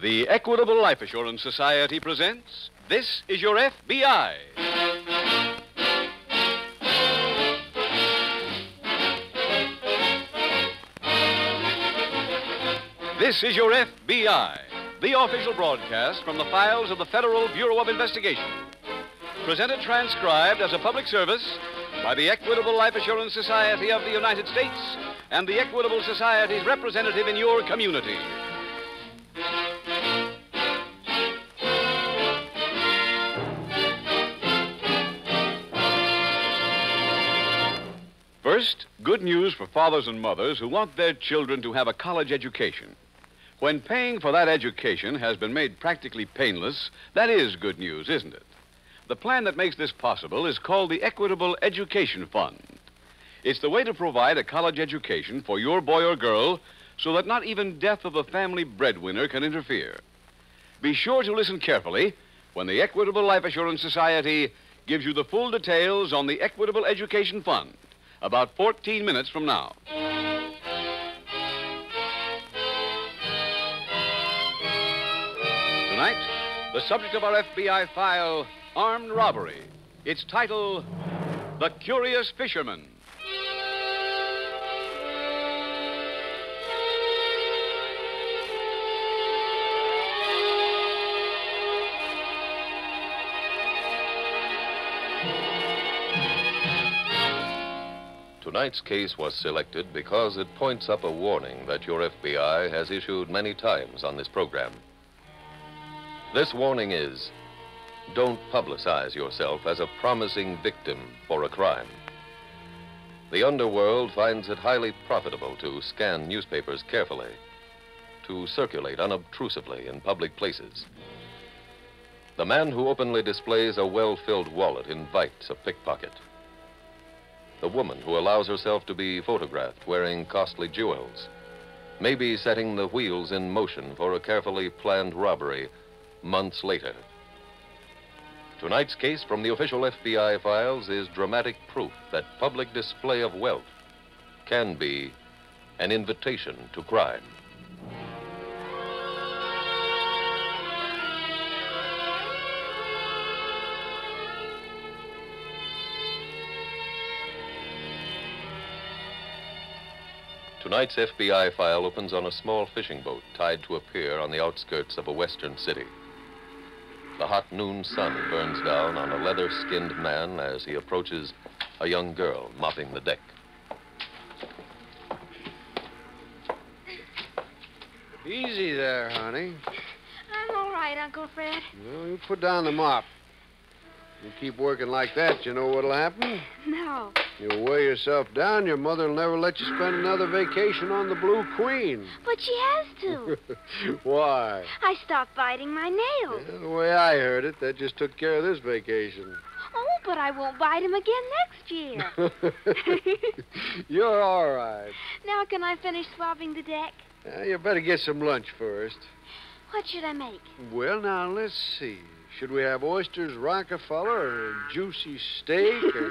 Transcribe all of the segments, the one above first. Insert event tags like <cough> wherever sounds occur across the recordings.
The Equitable Life Assurance Society presents This is Your FBI. This is Your FBI, the official broadcast from the files of the Federal Bureau of Investigation. Presented transcribed as a public service by the Equitable Life Assurance Society of the United States and the Equitable Society's representative in your community. First, good news for fathers and mothers who want their children to have a college education. When paying for that education has been made practically painless, that is good news, isn't it? The plan that makes this possible is called the Equitable Education Fund. It's the way to provide a college education for your boy or girl so that not even death of the family breadwinner can interfere. Be sure to listen carefully when the Equitable Life Assurance Society gives you the full details on the Equitable Education Fund about 14 minutes from now. Tonight, the subject of our FBI file Armed Robbery. Its title The Curious Fisherman. Tonight's case was selected because it points up a warning that your FBI has issued many times on this program. This warning is don't publicize yourself as a promising victim for a crime. The underworld finds it highly profitable to scan newspapers carefully, to circulate unobtrusively in public places. The man who openly displays a well filled wallet invites a pickpocket. The woman who allows herself to be photographed wearing costly jewels may be setting the wheels in motion for a carefully planned robbery months later. Tonight's case from the official FBI files is dramatic proof that public display of wealth can be an invitation to crime. Tonight's FBI file opens on a small fishing boat tied to a pier on the outskirts of a western city. The hot noon sun burns down on a leather skinned man as he approaches a young girl mopping the deck. Easy there, honey. I'm all right, Uncle Fred. Well, you put down the mop. You keep working like that, you know what'll happen? No. You'll wear yourself down. Your mother'll never let you spend another vacation on the Blue Queen. <laughs> But she has to. <laughs> Why? I stopped biting my nails. Yeah, the way I heard it, that just took care of this vacation. Oh, but I won't bite him again next year. <laughs> You're all right. now, can I finish swabbing the deck? Uh, you better get some lunch first. What should I make? Well, now, let's see. Should we have oysters Rockefeller or juicy steak? Or...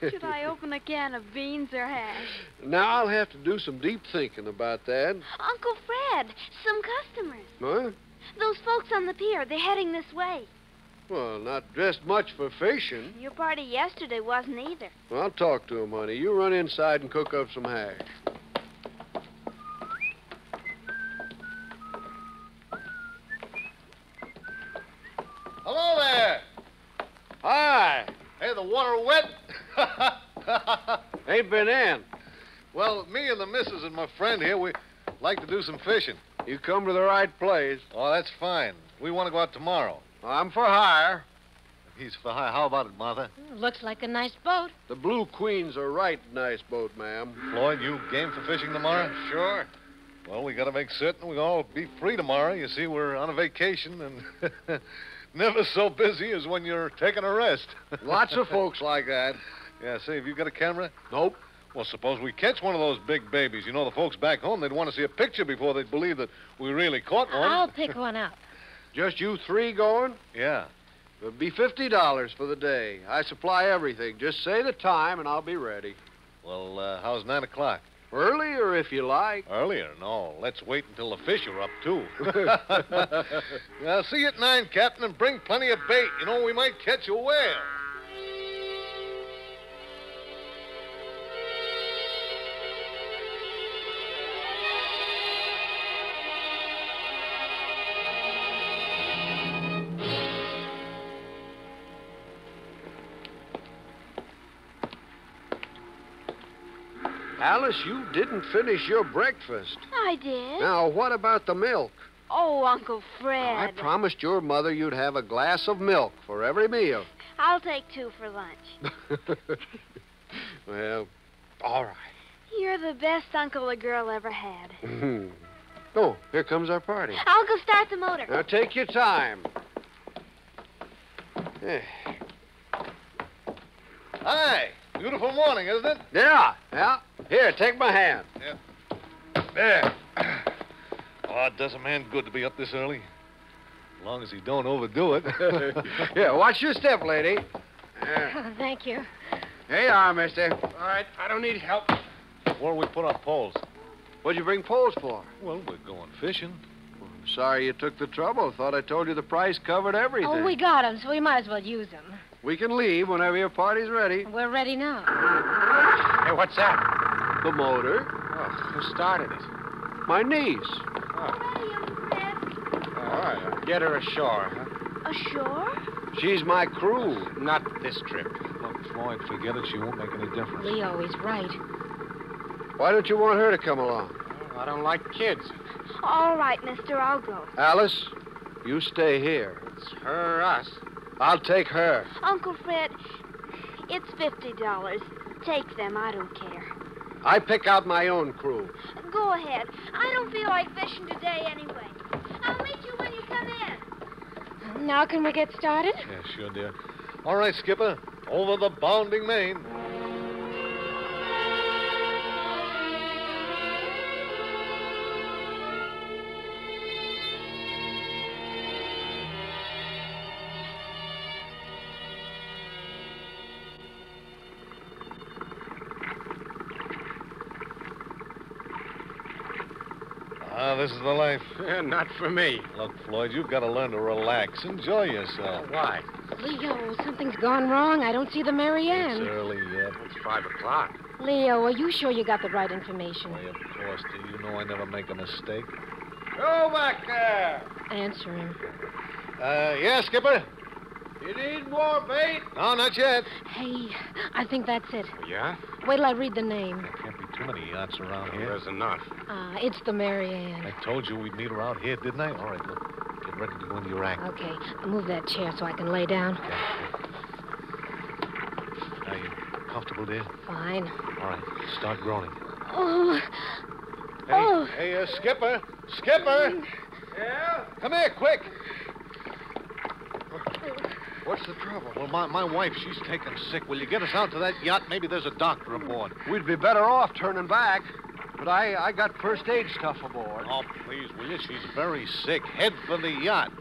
<laughs> should I open a can of beans or hash? Now, I'll have to do some deep thinking about that. Uncle Fred, some customers. Huh? Those folks on the pier, they're heading this way. Well, not dressed much for fishing. Your party yesterday wasn't either. Well, I'll talk to 'em, honey. You run inside and cook up some hash. Hello there. Hi. Hey, the water wet? Ain't been in. well, me and the missus and my friend here, we like to do some fishing. You come to the right place. Oh, that's fine. We want to go out tomorrow. I'm for hire. He's for hire. How about it, Martha? Hmm, looks like a nice boat. The Blue Queen's a right nice boat, ma'am. Floyd, you game for fishing tomorrow? Sure. Well, we got to make certain we all be free tomorrow. You see, we're on a vacation and <laughs> never so busy as when you're taking a rest. Lots of <laughs> folks like that. Yeah, say, have you got a camera? Nope. Well, suppose we catch one of those big babies. You know, the folks back home, they'd want to see a picture before they'd believe that we really caught one. I'll pick one up. <laughs> Just you three going? Yeah. It'll be fifty dollars for the day. I supply everything. Just say the time and I'll be ready. Well, uh, how's nine o'clock? Earlier, if you like. Earlier? No. Let's wait until the fish are up, too. I'll <laughs> <laughs> see you at nine, Captain, and bring plenty of bait. You know, we might catch a whale. Alice, you didn't finish your breakfast. I did. Now, what about the milk? Oh, Uncle Fred. I promised your mother you'd have a glass of milk for every meal. I'll take two for lunch. <laughs> well, all right. You're the best uncle a girl ever had. oh, here comes our party. I'll go start the motor. Now, take your time. Eh, Hi. Beautiful morning, isn't it? Yeah, yeah. Here, take my hand. Yeah. There. Oh, it does a man good to be up this early. As long as he don't overdo it. <laughs> yeah, watch your step, lady. There. <laughs> Oh, thank you. Here you are, mister. All right, I don't need help. Where we put our poles? What'd you bring poles for? Well, we're going fishing. Sorry you took the trouble. Thought I told you the price covered everything. Oh, we got 'em, so we might as well use 'em. We can leave whenever your party's ready. We're ready now. Hey, what's that? The motor. Oh, who started it? My niece. Ready, Uncle All right, get her ashore, huh? Ashore? She's my crew. Not this trip. Look, Floyd, forget it. She won't make any difference. Leo is right. Why don't you want her to come along? I don't like kids. All right, mister, I'll go. Alice, you stay here. It's her or us. I'll take her. Uncle Fred, it's $50. Take them, I don't care. I pick out my own crew. Go ahead. I don't feel like fishing today anyway. I'll meet you when you come in. Now can we get started? Yeah, sure, dear. All right, Skipper. Over the bounding main. Ah, this is the life. <laughs> Not for me. Look, Floyd, you've got to learn to relax. Enjoy yourself. Why? Leo, something's gone wrong. I don't see the Mary It's early yet. It's five o'clock. Leo, are you sure you got the right information? Why, of course, do you know I never make a mistake? Go back there. Answer him. Uh, yeah, Skipper? You need more bait? No, not yet. Hey, I think that's it. Yeah? Wait till I read the name. There can't be too many yachts around here. There's enough. Ah, it's the Mary Ann. I told you we'd meet her out here, didn't I? All right, look. Get ready to go into your act. Okay, move that chair so I can lay down. Are you comfortable, dear? Fine. All right, start groaning. Oh, Hey, Oh. hey, uh, Skipper! Skipper! Yeah? Come here, quick! What's the trouble? Well, my, my wife, she's taken sick. Will you get us out to that yacht? Maybe there's a doctor aboard. We'd be better off turning back. But I, I got first aid stuff aboard. Oh, please, will you? She's very sick. Head for the yacht.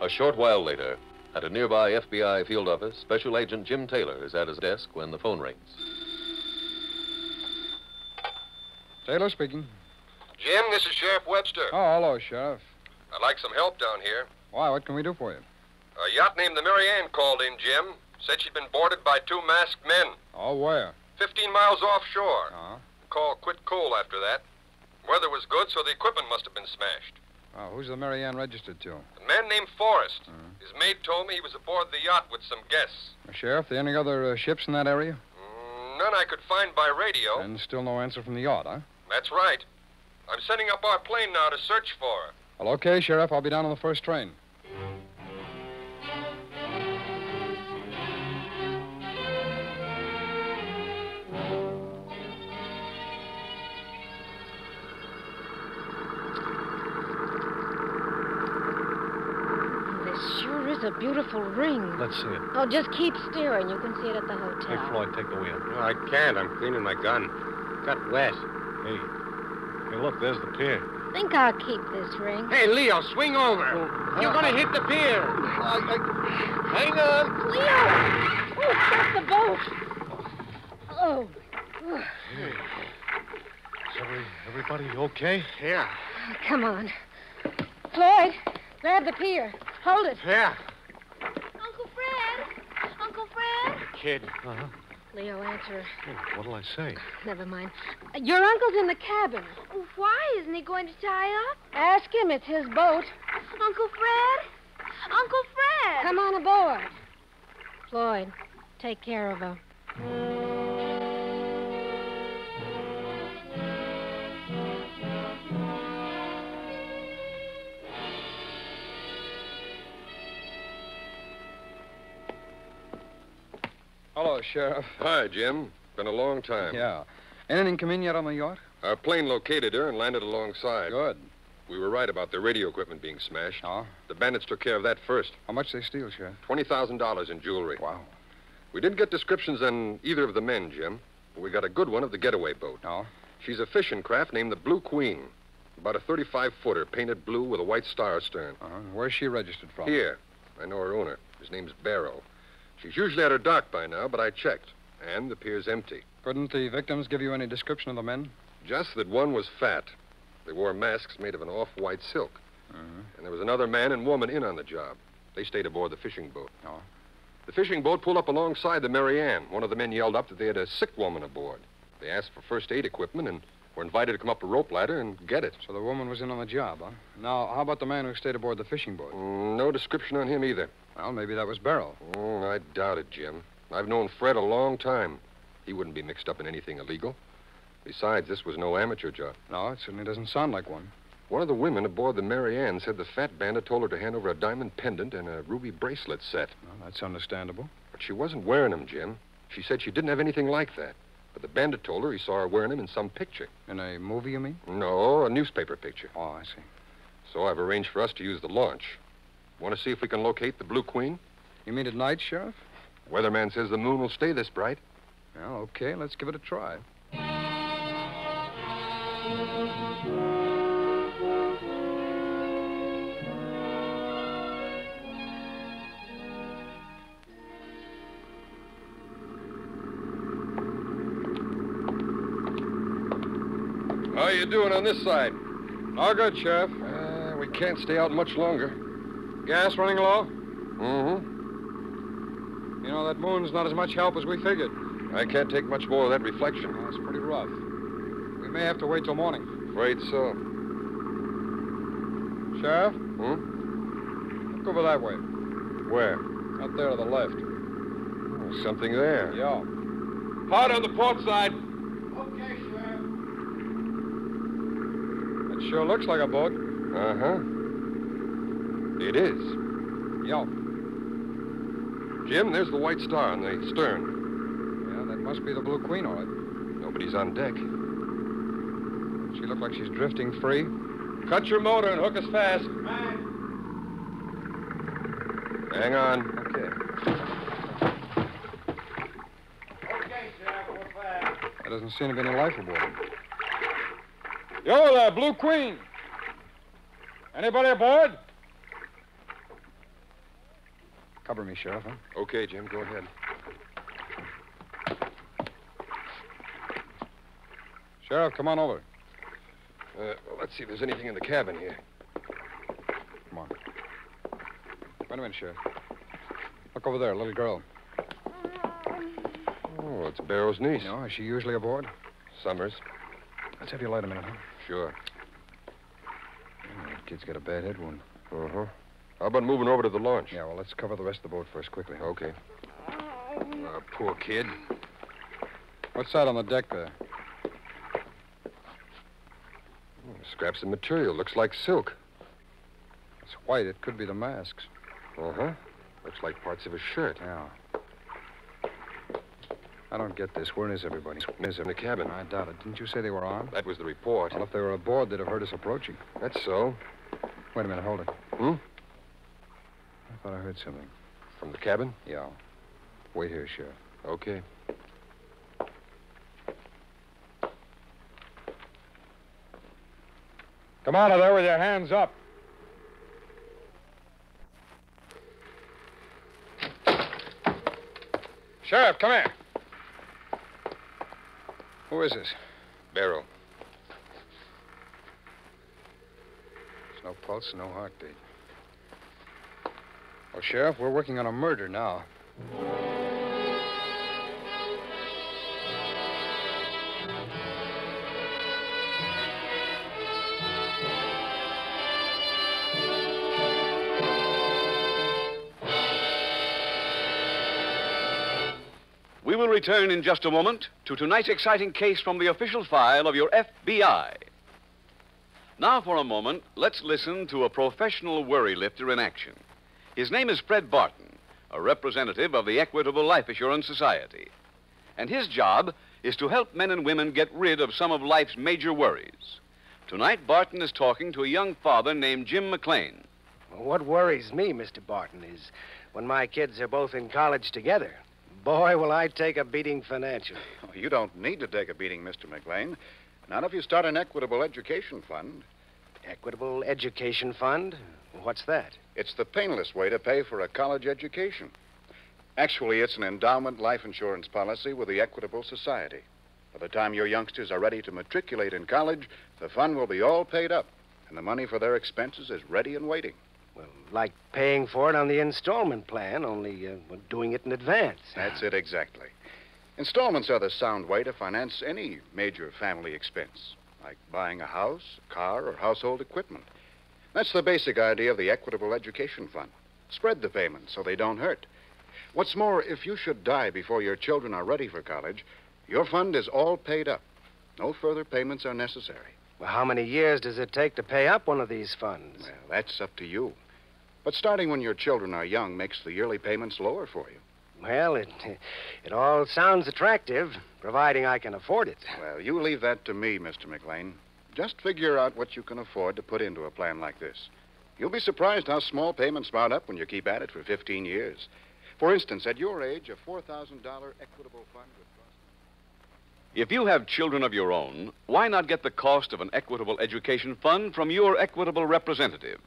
A short while later, at a nearby FBI field office, Special Agent Jim Taylor is at his desk when the phone rings. Taylor speaking. Jim, this is Sheriff Webster. Oh, hello, Sheriff. I'd like some help down here. Why, what can we do for you? A yacht named the Mary Ann called in, Jim. Said she'd been boarded by two masked men, Oh, where? 15 miles offshore. Uh-huh. The call quit cold after that. Weather was good, so the equipment must have been smashed. Oh, who's the Mary Ann registered to? A man named Forrest. Mhm. His maid told me he was aboard the yacht with some guests. Sheriff, there any other uh, ships in that area? Mm, none I could find by radio. And still no answer from the yacht, huh? That's right. I'm sending up our plane now to search for her. Well, okay, Sheriff. I'll be down on the first train. A beautiful ring. Let's see it. Oh, just keep steering. You can see it at the hotel. Hey. Floyd, take the wheel. No, I can't. I'm cleaning my gun. Got wet. Hey. Hey, look, there's the pier. think I'll keep this ring. Hey, Leo, swing over. Oh, uh-huh. You're going to hit the pier. I, I, hang on. Leo! Oh, stop the boat. Oh. Hey. Is every, everybody okay? Yeah, Come on. Floyd, grab the pier. Hold it. yeah. Uncle Fred! Uncle Fred! Kid. Uh-huh. Leo, answer. Oh, what'll I say? Never mind. Uh, Your uncle's in the cabin. Why isn't he going to tie up? Ask him. It's his boat. Uncle Fred! Uncle Fred! Come on aboard. Floyd, take care of her. Sheriff. Hi, Jim. Been a long time. Yeah. Anything come in yet on the yacht? Our plane located her and landed alongside. Good. We were right about the radio equipment being smashed. Oh? The bandits took care of that first. How much they steal, Sheriff? $20,000 in jewelry. Wow. We didn't get descriptions on either of the men, Jim. But we got a good one of the getaway boat. Oh? She's a fishing craft named the Blue Queen. About a 35 footer, painted blue with a white star astern. Uh-huh. Where's she registered from? Here. I know her owner. His name's Barrow. She's usually at her dock by now, but I checked. And the pier's empty. Couldn't the victims give you any description of the men? Just that one was fat. They wore masks made of an off white silk. Uh-huh. And there was another man and woman in on the job. They stayed aboard the fishing boat. Oh. The fishing boat pulled up alongside the Mary Ann. One of the men yelled up that they had a sick woman aboard. They asked for first aid equipment and were invited to come up a rope ladder and get it. So the woman was in on the job, huh? Now, how about the man who stayed aboard the fishing boat? Mm, no description on him either. Well, maybe that was Barrow. Oh, I doubt it, Jim. I've known Fred a long time. He wouldn't be mixed up in anything illegal. Besides, this was no amateur job. No, it certainly doesn't sound like one. One of the women aboard the Mary Ann said the fat bandit told her to hand over a diamond pendant and a ruby bracelet set. Well, that's understandable. But she wasn't wearing them, Jim. She said she didn't have anything like that. But the bandit told her he saw her wearing them in some picture. In a movie, you mean? No, a newspaper picture. Oh, I see. So I've arranged for us to use the launch. Want to see if we can locate the Blue Queen? You mean at night, Sheriff? Weatherman says the moon will stay this bright. Well, okay, let's give it a try. How you doing on this side? All good, Sheriff. Uh, we can't stay out much longer. Gas running low? Mm-hmm. You know, that moon's not as much help as we figured. I can't take much more of that reflection. Well, it's pretty rough. We may have to wait till morning. Afraid so. Sheriff, Hmm? look over that way. Where? Out there to the left. Oh, something there. Yeah. Hard on the port side. Okay, Sheriff. It sure looks like a boat. Uh-huh. It is. Yeah. Jim, there's the white star on the stern. Yeah, that must be the Blue Queen, all right. Nobody's on deck. She looked like she's drifting free. Cut your motor and hook us fast. Hang on. Okay. Okay, Sheriff, we're fast. There doesn't seem to be any life aboard. Yo there, Blue Queen. Anybody aboard? Cover me, Sheriff, huh? Okay, Jim, go ahead. Sheriff, come on over. Uh, well, let's see if there's anything in the cabin here. Come on. Wait a minute, Sheriff. Look over there, little girl. Oh, it's Barrow's niece. You know, is she usually aboard? Summers. Let's have you light a minute, huh? Sure. Oh, that kid's got a bad head wound. Uh-huh. How about moving over to the launch? Yeah, well, let's cover the rest of the boat first, quickly. Okay. Uh, poor kid. What's that on the deck there? Oh, scraps of material. Looks like silk. It's white. It could be the masks. Uh-huh. Looks like parts of a shirt. Yeah. I don't get this. Where is everybody? Is in the cabin. I doubt it. Didn't you say they were armed? That was the report. Well, if they were aboard, they'd have heard us approaching. That's so. Wait a minute. Hold it. Hmm? I thought I heard something. From the cabin? Yeah. Wait here, Sheriff. Okay. Come Come out of there with your hands up. Sheriff, come here. Who is this? Barrow. There's no pulse, no heartbeat. Well, Sheriff, we're working on a murder now. We will return in just a moment to tonight's exciting case from the official file of your FBI. Now, for a moment, let's listen to a professional worry lifter in action. His name is Fred Barton, a representative of the Equitable Life Assurance Society. And his job is to help men and women get rid of some of life's major worries. Tonight, Barton is talking to a young father named Jim McLean. What worries me, Mr. Barton, is when my kids are both in college together. Boy, will I take a beating financially. Oh, you don't need to take a beating, Mr. McLean. Not if you start an equitable education fund. Equitable Education Fund? What's that? It's the painless way to pay for a college education. Actually, it's an endowment life insurance policy with the Equitable Society. By the time your youngsters are ready to matriculate in college, the fund will be all paid up, and the money for their expenses is ready and waiting. Well, like paying for it on the installment plan, only uh, doing it in advance. That's it exactly. Installments are the sound way to finance any major family expense, like buying a house, a car, or household equipment. That's the basic idea of the Equitable Education Fund. Spread the payments so they don't hurt. What's more, if you should die before your children are ready for college, your fund is all paid up. No further payments are necessary. Well, how many years does it take to pay up one of these funds? Well, that's up to you. But starting when your children are young makes the yearly payments lower for you. Well, it, it all sounds attractive, providing I can afford it. Well, you leave that to me, Mr. McLean. Just figure out what you can afford to put into a plan like this. You'll be surprised how small payments mount up when you keep at it for 15 years. For instance, at your age, a $4,000 equitable fund would cost. If you have children of your own, why not get the cost of an equitable education fund from your equitable representative?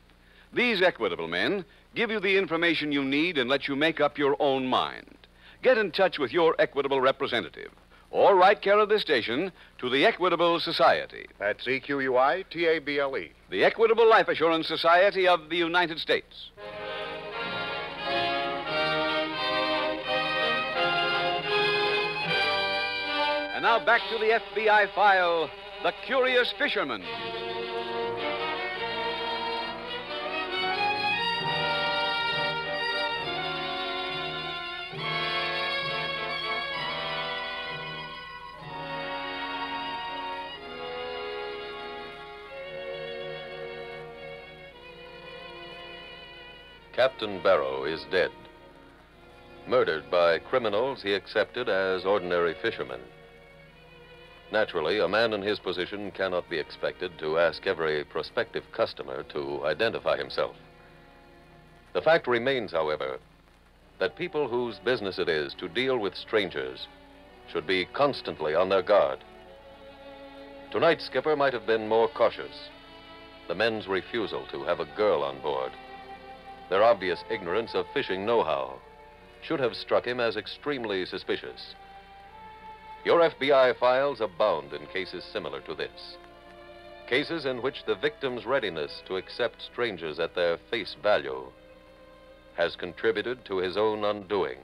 These equitable men give you the information you need and let you make up your own mind. Get in touch with your equitable representative or write care of this station to the Equitable Society, That's E Q U I T A B L E. the Equitable Life Assurance Society of the United States. And now back to the FBI file The Curious Fisherman. Captain Barrow is dead. Murdered by criminals he accepted as ordinary fishermen. Naturally, a man in his position cannot be expected to ask every prospective customer to identify himself. The fact remains, however, that people whose business it is to deal with strangers should be constantly on their guard. Tonight's skipper might have been more cautious. The men's refusal to have a girl on board, their obvious ignorance of fishing know how, should have struck him as extremely suspicious. Your FBI files abound in cases similar to this. Cases in which the victim's readiness to accept strangers at their face value has contributed to his own undoing.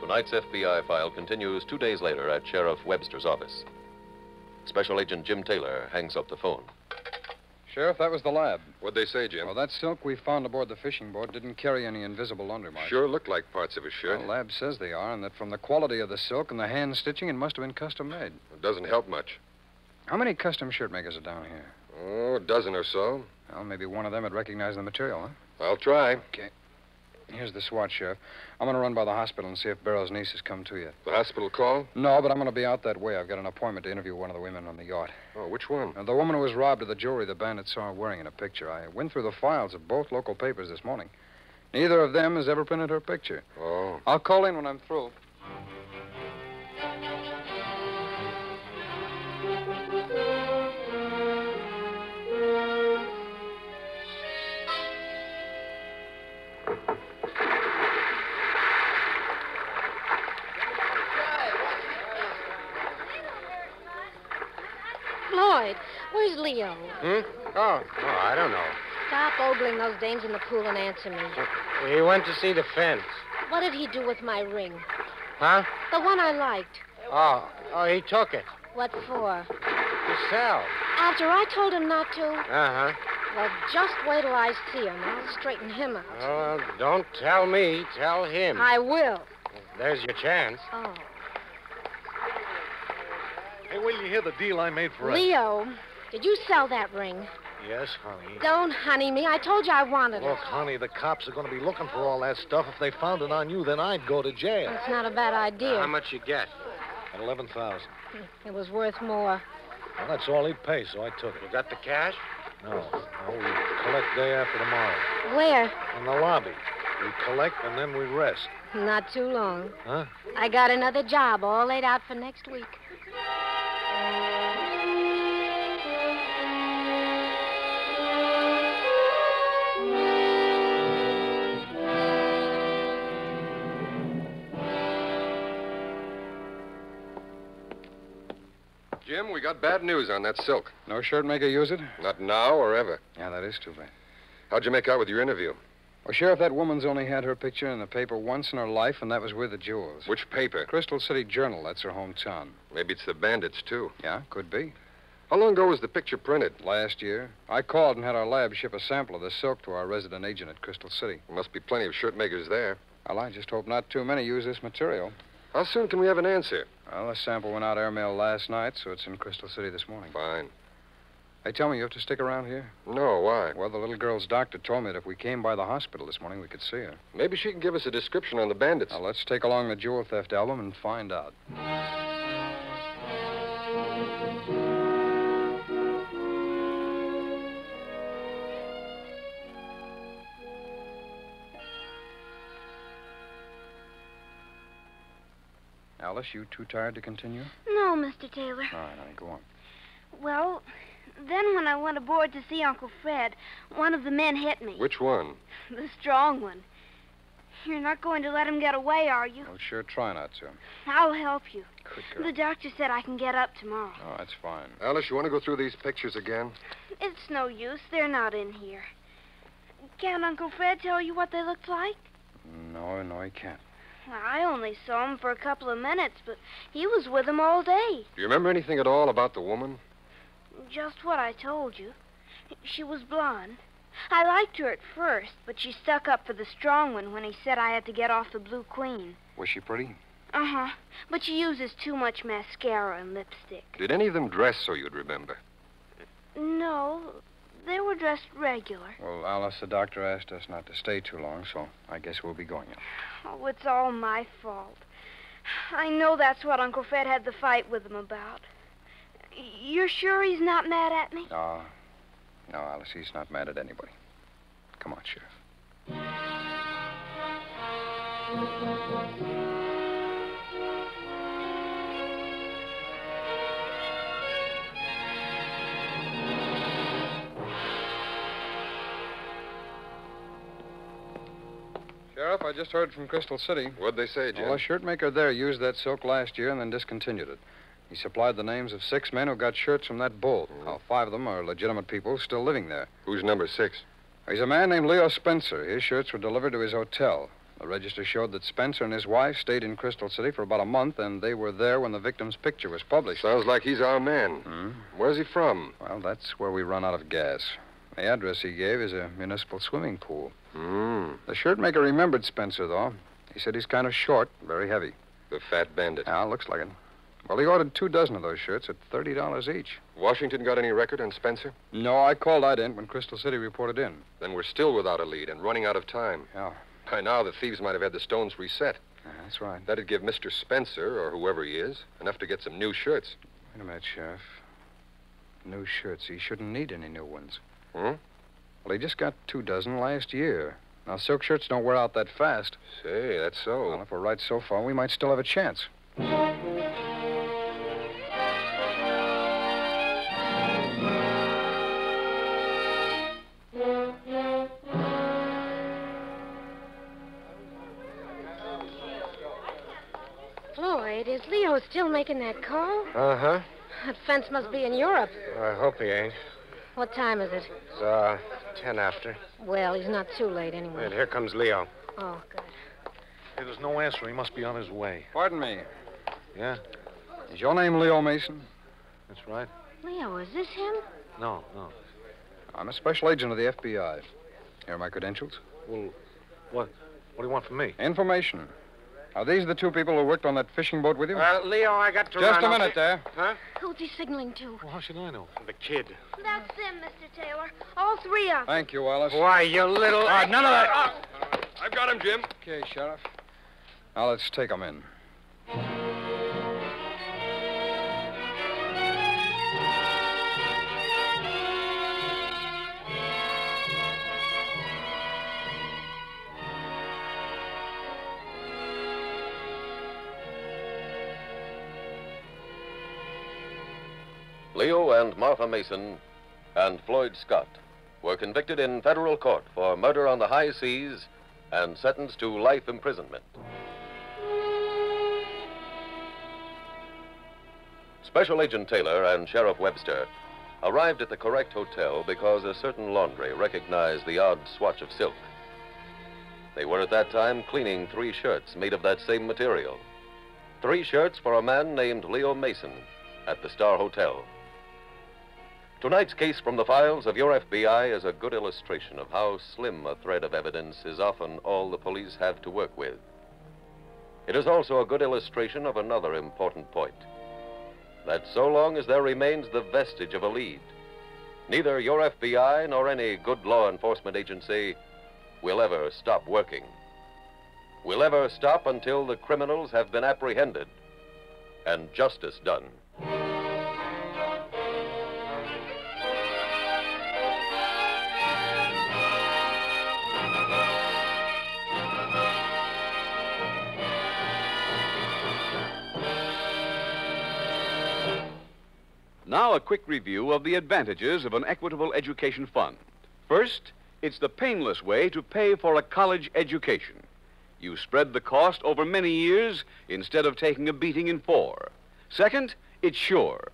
Tonight's FBI file continues two days later at Sheriff Webster's office. Special Agent Jim Taylor hangs up the phone. Sheriff, that was the lab. What'd they say, Jim? Well, that silk we found aboard the fishing boat didn't carry any invisible undermarks. Sure looked like parts of a shirt. The lab says they are, and that from the quality of the silk and the hand stitching, it must have been custom made. It doesn't help much. How many custom shirt makers are down here? Oh, a dozen or so. Well, maybe one of them would recognize the material, huh? I'll try. Okay. Here's the SWAT, Sheriff. I'm going to run by the hospital and see if Barrow's niece has come to you. The hospital call? No, but I'm going to be out that way. I've got an appointment to interview one of the women on the yacht. Oh, which one? Now, the woman who was robbed of the jewelry the bandit saw her wearing in a picture. I went through the files of both local papers this morning. Neither of them has ever printed her picture. Oh. I'll call in when I'm through. Leo? Hmm? Oh, oh, I don't know. Stop ogling those dames in the pool and answer me. He went to see the fence. What did he do with my ring? Huh? The one I liked. Oh, oh, he took it. What for? To sell. After I told him not to? Uh-huh. Well, just wait till I see him. I'll straighten him out. Oh, don't tell me. Tell him. I will. There's your chance. Oh. Hey, will you hear the deal I made for us. Leo, did you sell that ring? Yes, honey. Don't honey me. I told you I wanted it. Look, honey, the cops are going to be looking for all that stuff. If they found it on you, then I'd go to jail. That's not a bad idea. How much you get? At 11000 It was worth more. Well, that's all he'd pay, so I took it. You got the cash? No, no, we collect day after tomorrow. Where? In the lobby. We collect and then we rest. Not too long. Huh? I got another job all laid out for next week. We got bad news on that silk. No shirt maker use it? Not now or ever. Yeah, that is too bad. How'd you make out with your interview? Well, Sheriff, that woman's only had her picture in the paper once in her life, and that was with the jewels. Which paper? Crystal City Journal. That's her hometown. Maybe it's the bandits, too. Yeah, could be. How long ago was the picture printed? Last year. I called and had our lab ship a sample of the silk to our resident agent at Crystal City. There must be plenty of shirt makers there. Well, I just hope not too many use this material. How soon can we have an answer? Well, the sample went out airmail last night, so it's in Crystal City this morning. Fine. Hey, tell me, you have to stick around here? No, why? Well, the little girl's doctor told me that if we came by the hospital this morning, we could see her. Maybe she can give us a description on the bandits. Now, let's take along the jewel theft album and find out. Alice, you too tired to continue? No, Mr. Taylor. All right, honey, go on. Well, then when I went aboard to see Uncle Fred, one of the men hit me. Which one? <laughs> The strong one. You're not going to let him get away, are you? Well, sure, try not to. I'll help you. Good girl. The doctor said I can get up tomorrow. Oh, that's fine. Alice, you want to go through these pictures again? It's no use. They're not in here. Can't Uncle Fred tell you what they looked like? No, no, he can't. I only saw him for a couple of minutes, but he was with them all day. Do you remember anything at all about the woman? Just what I told you. She was blonde. I liked her at first, but she stuck up for the strong one when he said I had to get off the Blue Queen. Was she pretty? Uh huh. But she uses too much mascara and lipstick. Did any of them dress so you'd remember? No, they were dressed regular. Well, Alice, the doctor asked us not to stay too long, so I guess we'll be going now. Oh, it's all my fault. I know that's what Uncle Fred had the fight with him about. You're sure he's not mad at me? No, no, Alice, he's not mad at anybody. Come on, Sheriff. Sheriff, I just heard from Crystal City. What'd they say, Jim? Well, a shirt maker there used that silk last year and then discontinued it. He supplied the names of six men who got shirts from that bull. Now, five of them are legitimate people still living there. Who's number six? He's a man named Leo Spencer. His shirts were delivered to his hotel. The register showed that Spencer and his wife stayed in Crystal City for about a month, and they were there when the victim's picture was published. Sounds like he's our man. Hmm? Where's he from? Well, that's where we run out of gas. The address he gave is a municipal swimming pool. Hmm. The shirt maker remembered Spencer, though. He said he's kind of short, very heavy. The fat bandit. Yeah, looks like it. Well, he ordered two dozen of those shirts at $30 each. Washington got any record on Spencer? No, I called ident when Crystal City reported in. Then we're still without a lead and running out of time. Yeah. By now, the thieves might have had the stones reset. Yeah, that's right. That'd give Mr. Spencer, or whoever he is, enough to get some new shirts. Wait a minute, Sheriff. New shirts. He shouldn't need any new ones. Hmm? Well, he just got two dozen last year. Now, silk shirts don't wear out that fast. Say, that's so. Well, if we're right so far, we might still have a chance. Floyd, is Leo still making that call? Uh huh. That fence must be in Europe. I hope he ain't. What time is it? It's, uh, ten after. Well, he's not too late anyway. Wait, here comes Leo. Oh, good. Hey, there's no answer. He must be on his way. Pardon me. Yeah, Is your name Leo Mason? that's right. Leo, is this him? No, no. I'm a special agent of the FBI. Here are my credentials. Well, what? What do you want from me? Information. Are these the two people who worked on that fishing boat with you? Uh, Leo, I got to Just run. a I'll minute there. Huh? Who's he signaling to? Well, how should I know? The kid. That's them, Mr. Taylor. All three of them. Thank you, Alice. Why, you little... All right, none of that. I've got him, Jim. Okay, Sheriff. Now let's take them in. Leo and Martha Mason and Floyd Scott were convicted in federal court for murder on the high seas and sentenced to life imprisonment. Special Agent Taylor and Sheriff Webster arrived at the correct hotel because a certain laundry recognized the odd swatch of silk. They were at that time cleaning three shirts made of that same material. Three shirts for a man named Leo Mason at the Star Hotel. Tonight's case from the files of your FBI is a good illustration of how slim a thread of evidence is often all the police have to work with. It is also a good illustration of another important point that so long as there remains the vestige of a lead, neither your FBI nor any good law enforcement agency will ever stop working. Will ever stop until the criminals have been apprehended and justice done. Now, a quick review of the advantages of an equitable education fund. First, it's the painless way to pay for a college education. You spread the cost over many years instead of taking a beating in four. Second, it's sure.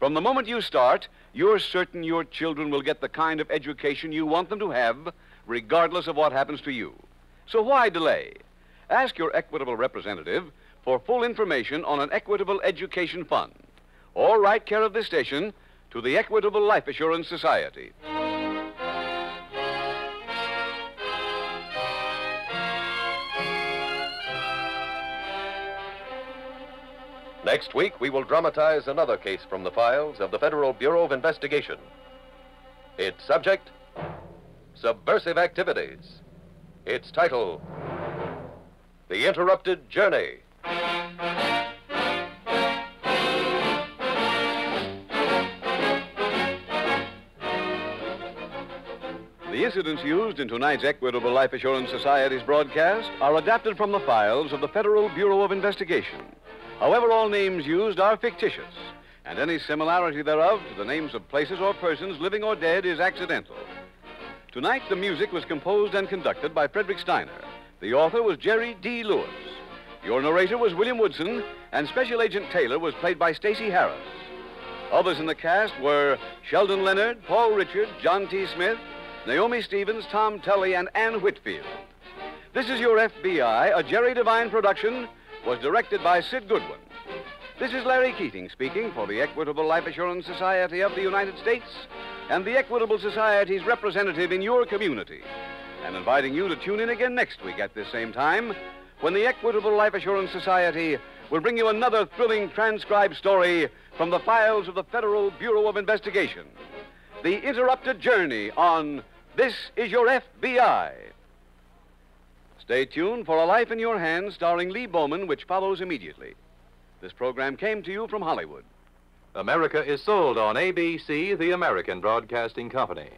From the moment you start, you're certain your children will get the kind of education you want them to have, regardless of what happens to you. So why delay? Ask your equitable representative for full information on an equitable education fund or care of this station to the Equitable Life Assurance Society. Next week, we will dramatize another case from the files of the Federal Bureau of Investigation. Its subject Subversive Activities. Its title The Interrupted Journey. The incidents used in tonight's Equitable Life Assurance Society's broadcast are adapted from the files of the Federal Bureau of Investigation. However, all names used are fictitious, and any similarity thereof to the names of places or persons, living or dead, is accidental. Tonight, the music was composed and conducted by Frederick Steiner. The author was Jerry D. Lewis. Your narrator was William Woodson, and Special Agent Taylor was played by Stacy Harris. Others in the cast were Sheldon Leonard, Paul Richard, John T. Smith, Naomi Stevens, Tom Tully, and Anne Whitfield. This is Your FBI, a Jerry Devine production, was directed by Sid Goodwin. This is Larry Keating speaking for the Equitable Life Assurance Society of the United States and the Equitable Society's representative in your community, and inviting you to tune in again next week at this same time when the Equitable Life Assurance Society will bring you another thrilling transcribed story from the files of the Federal Bureau of Investigation. The Interrupted Journey on This Is Your FBI. Stay tuned for A Life in Your Hands starring Lee Bowman, which follows immediately. This program came to you from Hollywood. America is sold on ABC, the American Broadcasting Company.